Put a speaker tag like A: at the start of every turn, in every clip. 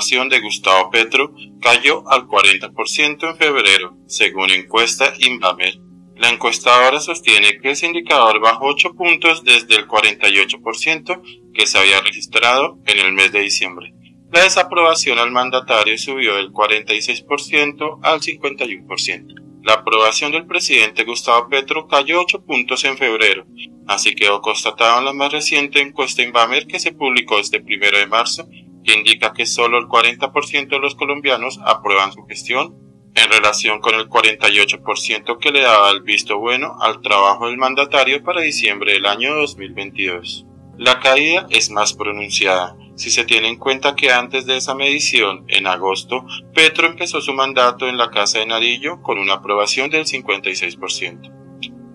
A: aprobación de Gustavo Petro cayó al 40% en febrero, según encuesta Invamer. La encuestadora sostiene que ese indicador bajó 8 puntos desde el 48% que se había registrado en el mes de diciembre. La desaprobación al mandatario subió del 46% al 51%. La aprobación del presidente Gustavo Petro cayó 8 puntos en febrero, así quedó constatado en la más reciente encuesta Invamer que se publicó este primero de marzo, que indica que solo el 40% de los colombianos aprueban su gestión, en relación con el 48% que le daba el visto bueno al trabajo del mandatario para diciembre del año 2022. La caída es más pronunciada, si se tiene en cuenta que antes de esa medición, en agosto, Petro empezó su mandato en la Casa de Narillo con una aprobación del 56%.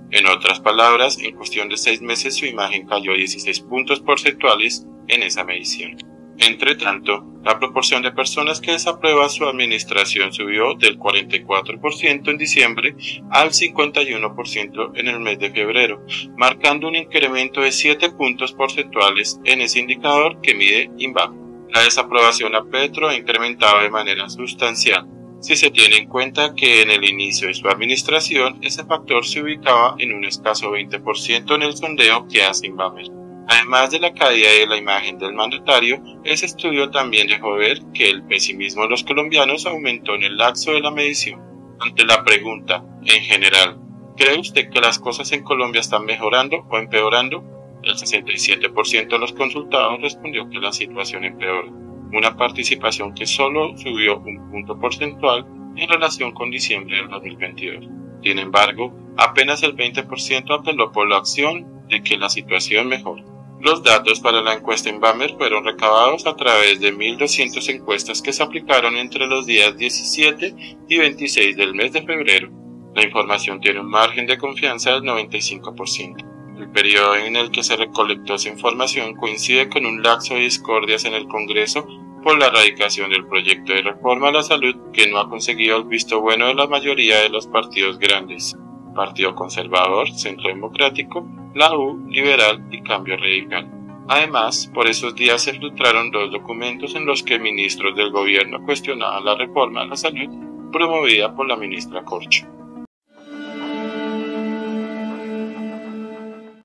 A: En otras palabras, en cuestión de seis meses su imagen cayó 16 puntos porcentuales en esa medición. Entre tanto, la proporción de personas que desaprueban su administración subió del 44% en diciembre al 51% en el mes de febrero, marcando un incremento de 7 puntos porcentuales en ese indicador que mide INVAM. La desaprobación a Petro ha incrementado de manera sustancial, si se tiene en cuenta que en el inicio de su administración ese factor se ubicaba en un escaso 20% en el sondeo que hace Invamer. Además de la caída de la imagen del mandatario, ese estudio también dejó ver que el pesimismo de los colombianos aumentó en el lapso de la medición. Ante la pregunta, en general, ¿cree usted que las cosas en Colombia están mejorando o empeorando? El 67% de los consultados respondió que la situación empeora, una participación que solo subió un punto porcentual en relación con diciembre del 2022. Sin embargo, apenas el 20% apeló por la acción de que la situación mejora. Los datos para la encuesta en Bamer fueron recabados a través de 1.200 encuestas que se aplicaron entre los días 17 y 26 del mes de febrero. La información tiene un margen de confianza del 95%. El periodo en el que se recolectó esa información coincide con un laxo de discordias en el Congreso por la erradicación del proyecto de reforma a la salud que no ha conseguido el visto bueno de la mayoría de los partidos grandes. Partido Conservador, Centro Democrático la U, Liberal y Cambio Radical. Además, por esos días se filtraron dos documentos en los que ministros del gobierno cuestionaban la reforma a la salud promovida por la ministra Corcho.